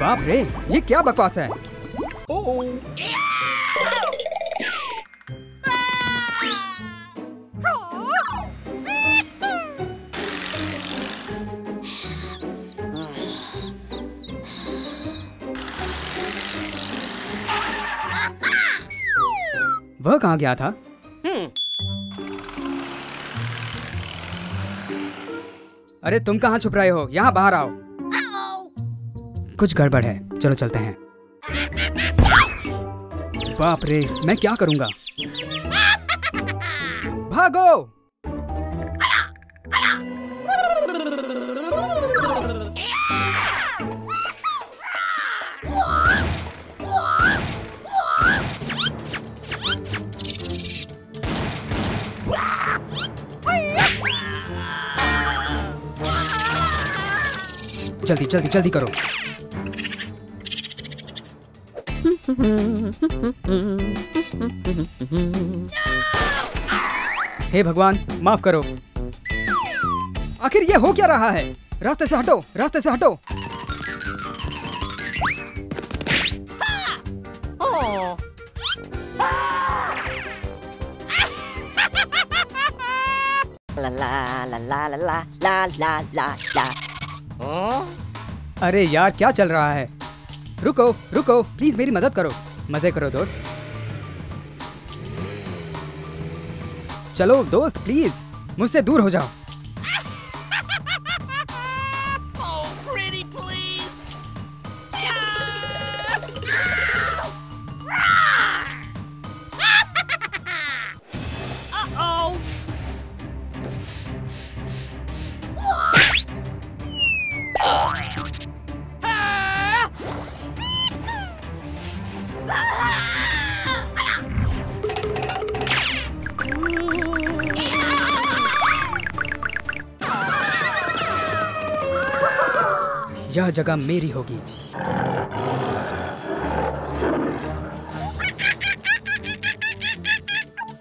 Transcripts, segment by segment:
बाप रे ये क्या बकवास है? वह कहाँ गया था? अरे तुम कहाँ छुप रहे हो? यहाँ बाहर आओ। कुछ गड़बड़ है। चलो चलते हैं। बाप रे मैं क्या करूँगा? भागो! जल्दी जल्दी जल्दी करो। हे भगवान, माफ़ करो। आखिर ये हो क्या रहा है? रास्ते से हटो, रास्ते से हटो। La la la la la la la la la. अरे यार, क्या चल रहा है? रुको रुको प्लीज़ मेरी मदद करो। मज़े करो, दोस्त। चलो, दोस्त प्लीज़ मुझसे दूर हो जाओ। यह जगह मेरी होगी।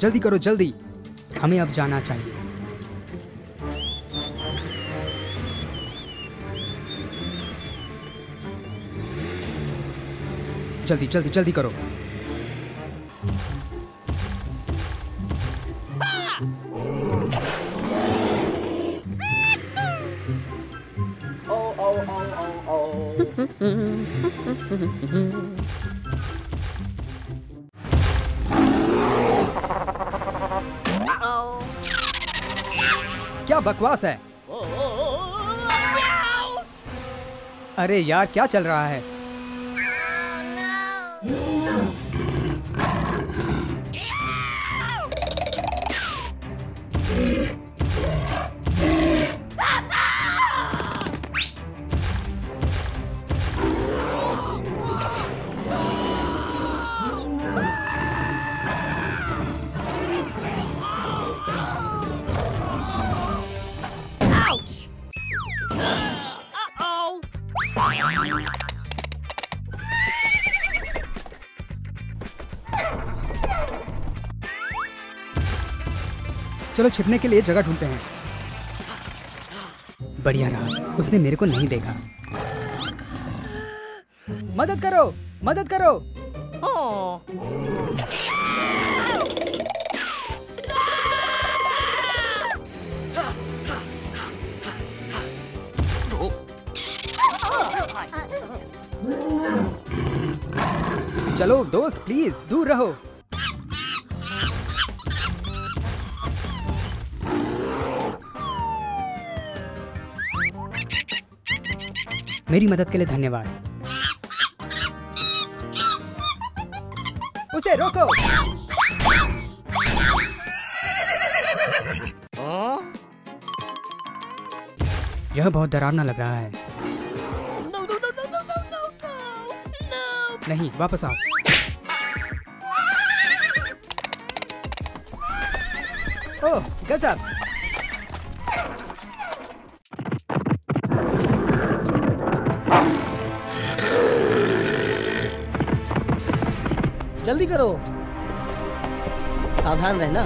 जल्दी करो जल्दी। हमें अब जाना चाहिए। जल्दी जल्दी जल्दी करो। बकवास है। अरे यार क्या चल रहा है? चलो छिपने के लिए जगह ढूंढते हैं। बढ़िया रहा। उसने मेरे को नहीं देखा। मदद करो मदद करो। चलो दोस्त प्लीज़ दूर रहो। मेरी मदद के लिए धन्यवाद। उसे रोको। यह बहुत डरावना लग रहा है। नहीं, वापस आओ। ओह, गजब। जल्दी करो। सावधान रहना।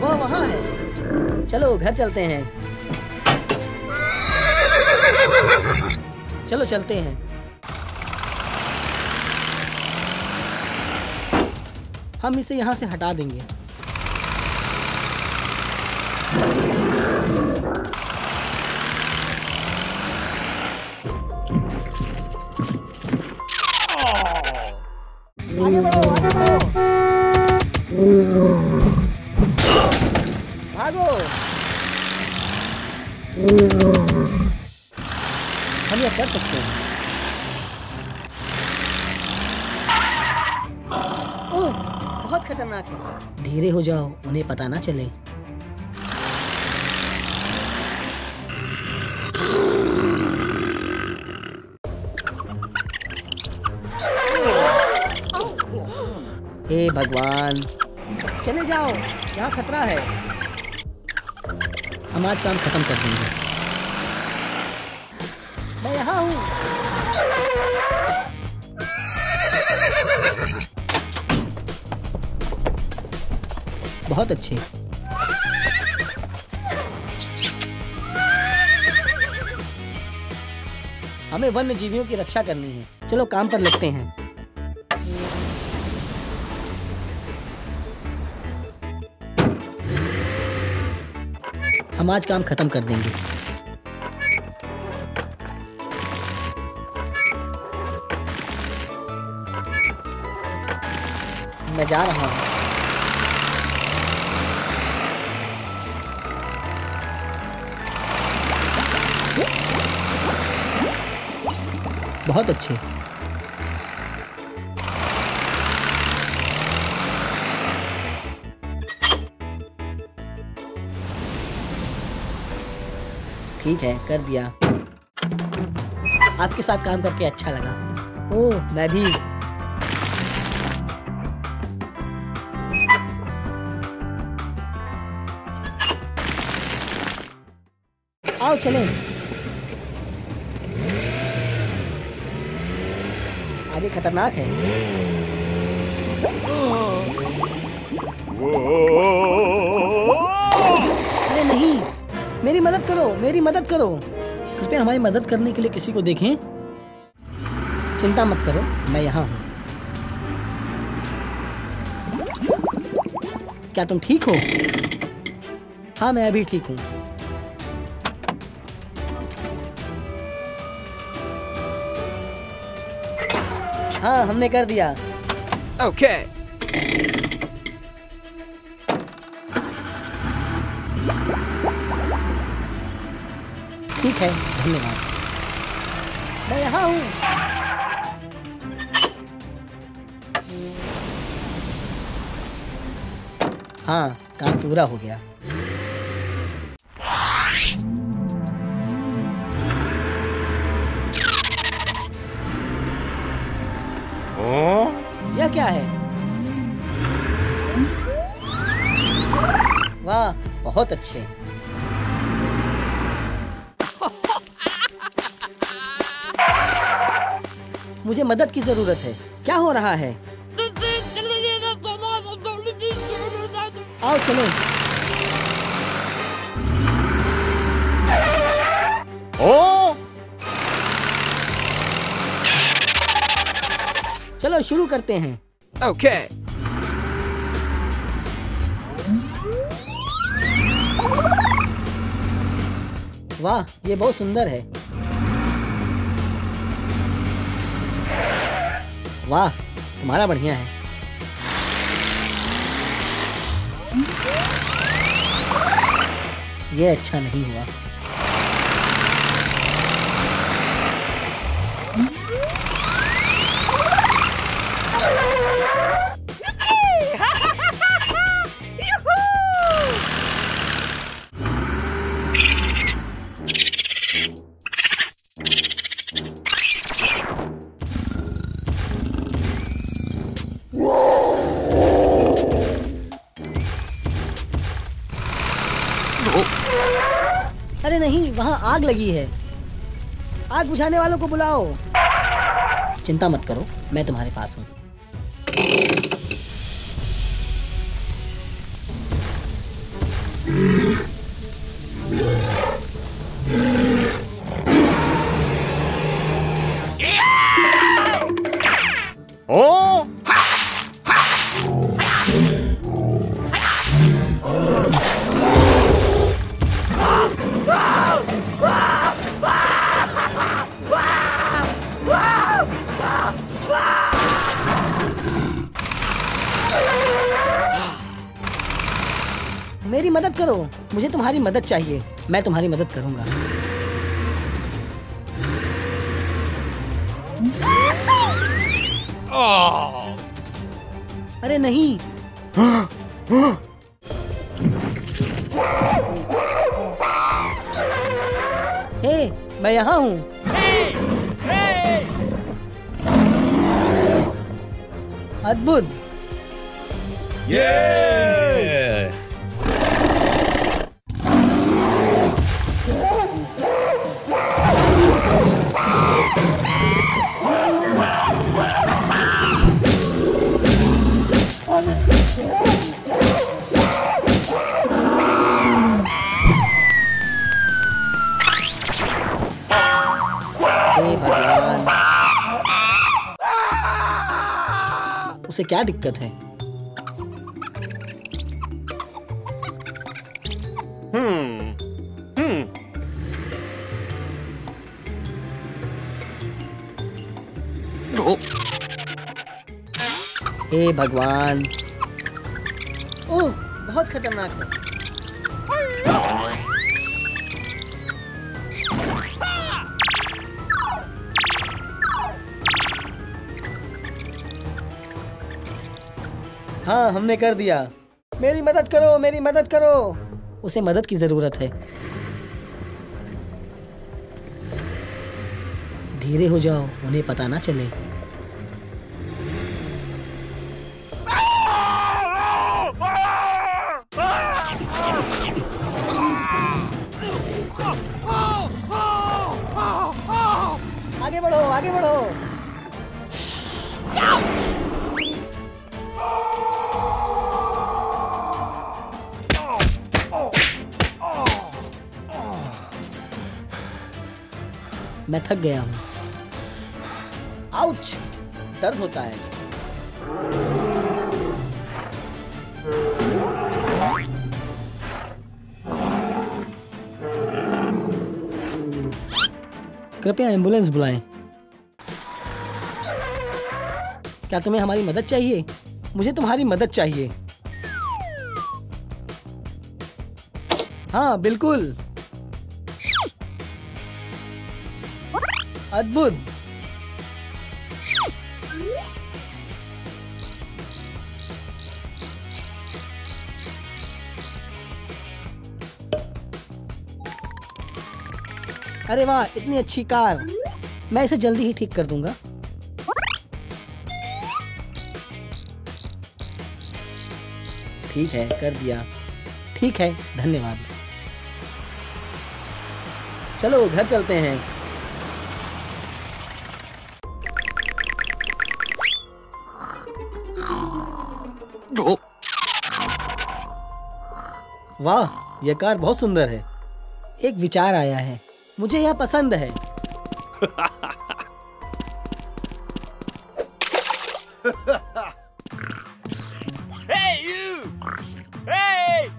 वो वहाँ है। चलो, घर चलते हैं। चलो, चलते हैं। हम इसे यहाँ से हटा देंगे। धीरे हो जाओ, उन्हें पता ना चले। हे भगवान, चले जाओ, यहाँ खतरा है। हम आज काम खत्म कर देंगे। मैं यहाँ हूँ। बहुत अच्छे हमें वन्य जीवियों की रक्षा करनी है। चलो, काम पर लगते हैं। हम आज काम खत्म कर देंगे। मैं जा रहा हूँ। बहुत अच्छे। ठीक है, कर दिया। आपके साथ काम करके अच्छा लगा। ओह मैं भी आओ, चलें। आगे खतरनाक है। अरे नहीं, मेरी मदद करो, मेरी मदद करो। कृपया हमारी मदद करने के लिए किसी को देखें। चिंता मत करो, मैं यहाँ हूँ। क्या तुम ठीक हो? हाँ मैं अभी ठीक हूँ। हाँ हमने कर दिया। Okay. ठीक है धन्यवाद। मैं यहाँ हूँ। हाँ काम पूरा हो गया। बहुत अच्छे मुझे मदद की ज़रूरत है। क्या हो रहा है? आओ चलो। ओ! चलो शुरू करते हैं। Okay Okay. वाह ये बहुत सुंदर है। वाह तुम्हारा बढ़िया है। ये अच्छा नहीं हुआ। आग लगी है। आग बुझाने वालों को बुलाओ। चिंता मत करो, मैं तुम्हारे पास हूँ। ओ मुझे तुम्हारी मदद चाहिए। मैं तुम्हारी मदद करूँगा। अरे नहीं। हे मैं यहाँ हूँ। अद्भुत। ये उसे क्या दिक्कत है? हम्म हम्म। हे भगवान। ओह बहुत खतरनाक है। हाँ हमने कर दिया। मेरी मदद करो, मेरी मदद करो। उसे मदद की ज़रूरत है। धीरे हो जाओ, उन्हें पता ना चले। मैं थक गया हूँ। आउच दर्द होता है। कृपया एंबुलेंस बुलाएँ। क्या तुम्हें हमारी मदद चाहिए? मुझे तुम्हारी मदद चाहिए। हाँ बिल्कुल। अद्भुत। अरे वाह, इतनी अच्छी कार। मैं इसे जल्दी ही ठीक कर दूँगा। ठीक है, कर दिया। ठीक है, धन्यवाद। चलो, घर चलते हैं। वाह यह कार बहुत सुंदर है एक विचार आया है मुझे यह पसंद है Hey you! Hey!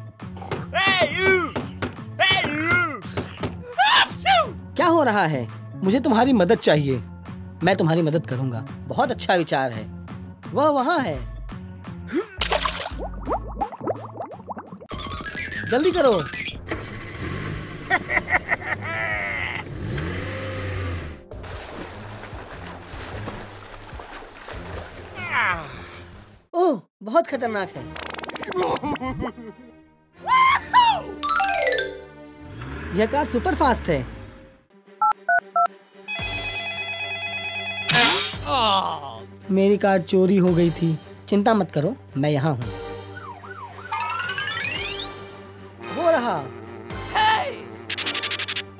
Hey you! Hey you! क्या हो रहा है मुझे तुम्हारी मदद चाहिए मैं तुम्हारी मदद करूँगा बहुत अच्छा विचार है वह वहाँ है जल्दी करो। ओह, बहुत खतरनाक है। यह कार सुपर फास्ट है। मेरी कार चोरी हो गई थी। चिंता मत करो, मैं यहाँ हूँ।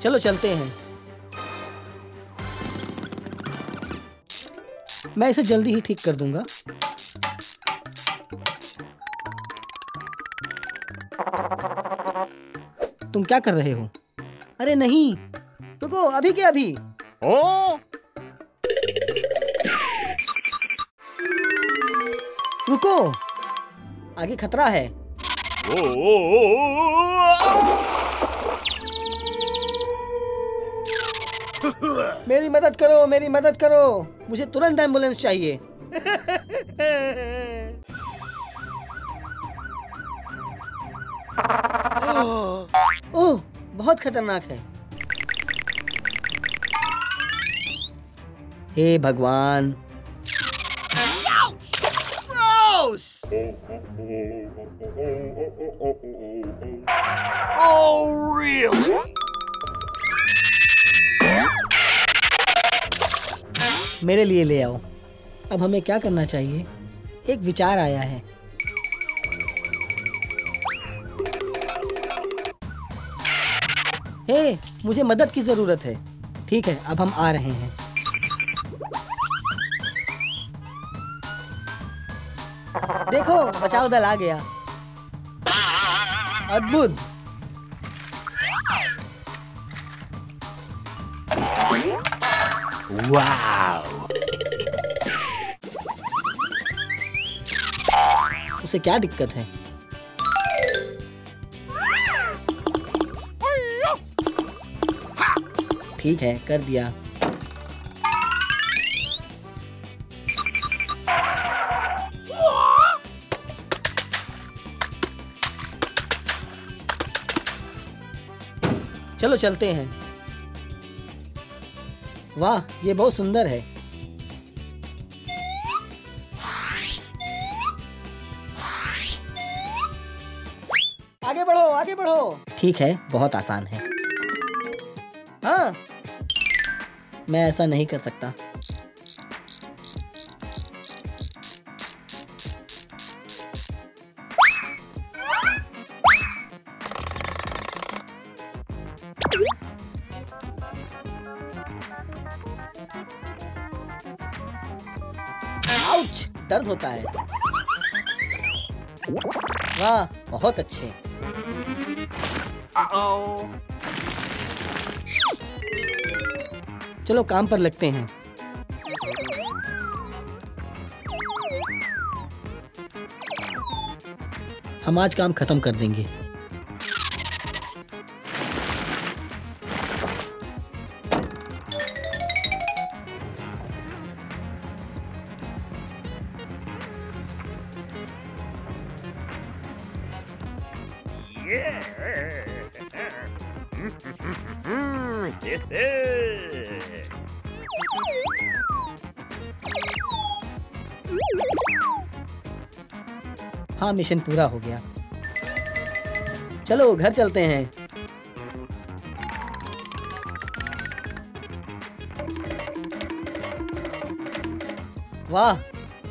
चलो चलते हैं मैं इसे जल्दी ही ठीक कर दूँगा तुम क्या कर रहे हो अरे नहीं रुको अभी के अभी Oh! रुको आगे खतरा है मेरी मदद करो मेरी मदद करो। मुझे तुरंत एंबुलेंस चाहिए। ओह बहुत खतरनाक है। हे भगवान। Oh, really? मेरे लिए ले आओ। अब हमें क्या करना चाहिए? एक विचार आया है। हे, मुझे मदद की ज़रूरत है। ठीक है, अब हम आ रहे हैं। देखो बचाव दल आ गया। अद्भुत। Wow. उसे क्या दिक्कत है? ठीक है, कर दिया। चलो चलते हैं। वाह, ये बहुत सुंदर है। ठीक है, बहुत आसान है। हाँ। मैं ऐसा नहीं कर सकता। दर्द होता है। वाह, बहुत अच्छे। चलो काम पर लगते हैं। हम आज काम खत्म कर देंगे। हाँ मिशन पूरा हो गया। चलो, घर चलते हैं। वाह,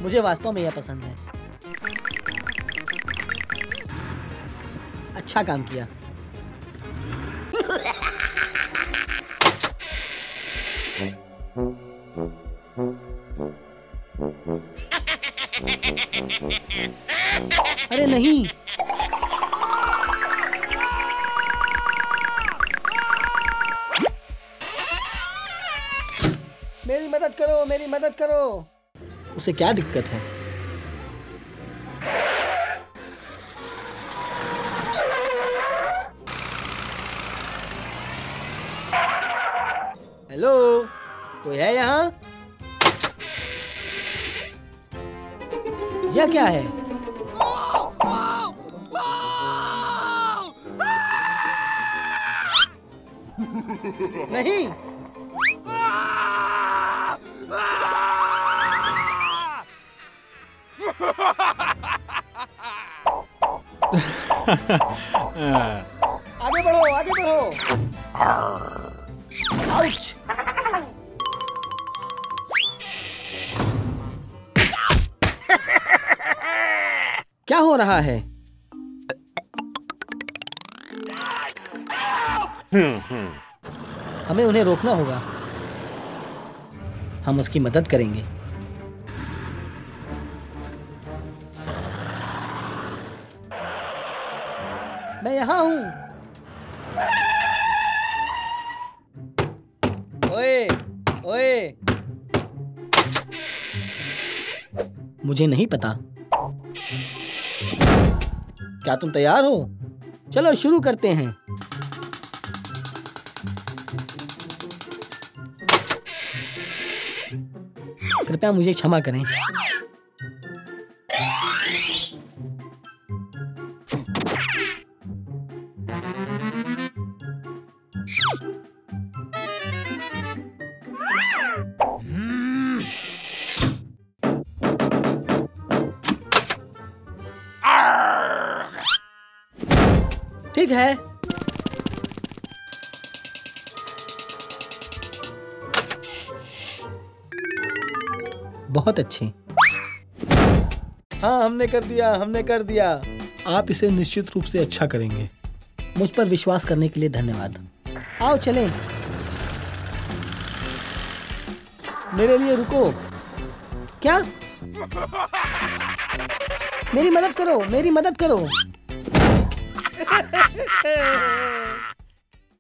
मुझे वास्तव में यह पसंद है। अच्छा काम किया। अरे नहीं। मेरी मदद करो, मेरी मदद करो। उसे क्या दिक्कत है? हेलो कोई है यहाँ? यह क्या है? नहीं। आगे बढ़ो आगे बढ़ो। आउच क्या हो रहा है? हमें उन्हें रोकना होगा। हम उसकी मदद करेंगे। मैं यहाँ हूँ। ओए ओए। मुझे नहीं पता। क्या तुम तैयार हो? चलो शुरू करते हैं। कृपया मुझे क्षमा करें। ठीक है। बहुत अच्छे। हाँ हमने कर दिया हमने कर दिया। आप इसे निश्चित रूप से अच्छा करेंगे। मुझ पर विश्वास करने के लिए धन्यवाद। आओ चलें। मेरे लिए रुको। क्या? मेरी मदद करो मेरी मदद करो। Yay!